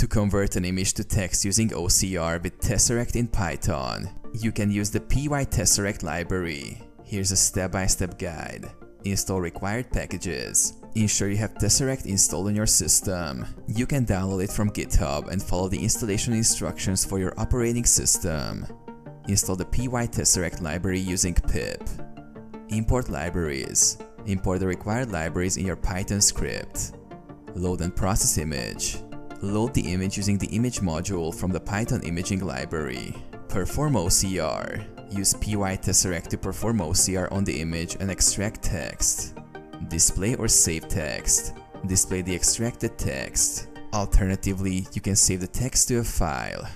To convert an image to text using OCR with Tesseract in Python, you can use the pytesseract library. Here's a step-by-step -step guide. Install required packages. Ensure you have Tesseract installed on your system. You can download it from GitHub and follow the installation instructions for your operating system. Install the pytesseract library using pip. Import libraries. Import the required libraries in your Python script. Load and process image. Load the image using the image module from the Python imaging library. Perform OCR. Use pytesseract to perform OCR on the image and extract text. Display or save text. Display the extracted text. Alternatively, you can save the text to a file.